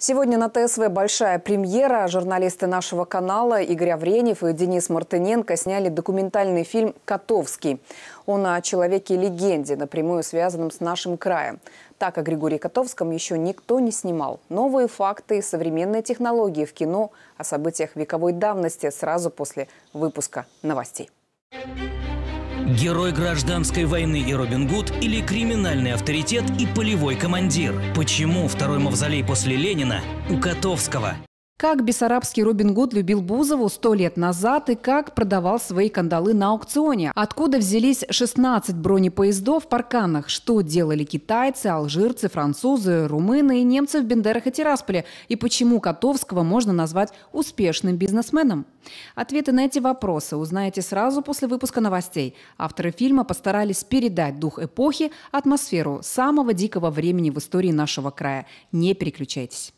Сегодня на ТСВ большая премьера. Журналисты нашего канала Игорь Авренев и Денис Мартыненко сняли документальный фильм «Котовский». Он о человеке-легенде, напрямую связанном с нашим краем. Так о Григории Котовском еще никто не снимал. Новые факты и современные технологии в кино о событиях вековой давности сразу после выпуска новостей. Герой гражданской войны и Робин Гуд или криминальный авторитет и полевой командир? Почему второй мавзолей после Ленина у Котовского? Как бессарабский Робин Гуд любил Бузову сто лет назад и как продавал свои кандалы на аукционе. Откуда взялись 16 бронепоездов в парканах? Что делали китайцы, алжирцы, французы, румыны и немцы в Бендерах и Тирасполе? И почему Котовского можно назвать успешным бизнесменом? Ответы на эти вопросы узнаете сразу после выпуска новостей. Авторы фильма постарались передать дух эпохи, атмосферу самого дикого времени в истории нашего края. Не переключайтесь.